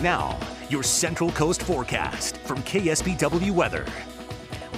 Now, your Central Coast forecast from KSBW Weather.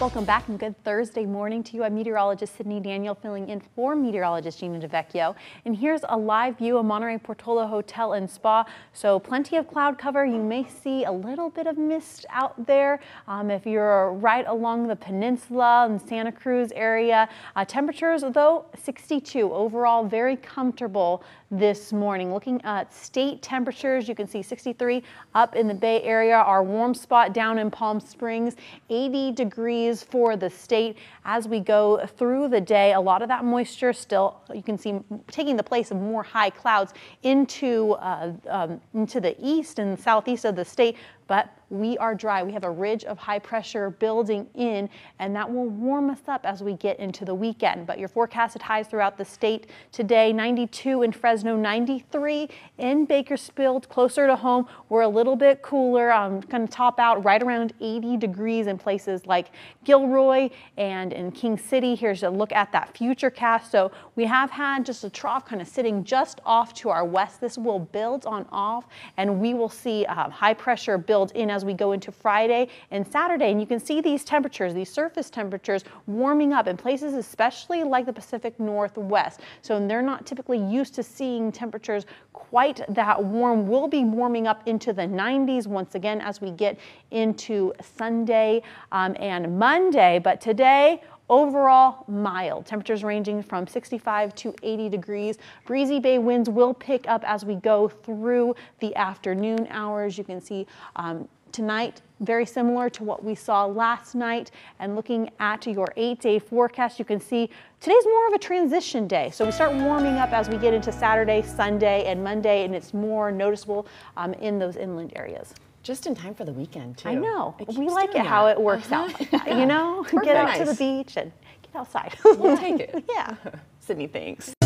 Welcome back and good Thursday morning to you. I'm meteorologist Sydney Daniel filling in for meteorologist Gina DeVecchio. And here's a live view of Monterey Portola Hotel and Spa. So plenty of cloud cover. You may see a little bit of mist out there. Um, if you're right along the peninsula and Santa Cruz area, uh, temperatures though 62 overall, very comfortable this morning. Looking at state temperatures, you can see 63 up in the Bay Area, our warm spot down in Palm Springs, 80 degrees for the state as we go through the day. A lot of that moisture still, you can see taking the place of more high clouds into, uh, um, into the east and southeast of the state, but we are dry. We have a ridge of high pressure building in, and that will warm us up as we get into the weekend. But your forecasted highs throughout the state today 92 in Fresno, 93 in Bakersfield, closer to home. We're a little bit cooler. I'm going to top out right around 80 degrees in places like Gilroy and in King City. Here's a look at that future cast. So we have had just a trough kind of sitting just off to our west. This will build on off, and we will see uh, high pressure build in as as we go into Friday and Saturday. And you can see these temperatures, these surface temperatures warming up in places especially like the Pacific Northwest. So they're not typically used to seeing temperatures quite that warm. We'll be warming up into the 90s once again as we get into Sunday um, and Monday. But today, Overall, mild. Temperatures ranging from 65 to 80 degrees. Breezy bay winds will pick up as we go through the afternoon hours. You can see um, tonight, very similar to what we saw last night. And looking at your eight day forecast, you can see today's more of a transition day. So we start warming up as we get into Saturday, Sunday, and Monday, and it's more noticeable um, in those inland areas. Just in time for the weekend, too. I know. We like it that. how it works uh -huh. out like that, you know? get out nice. to the beach and get outside. we'll take it. yeah. Sydney, thanks.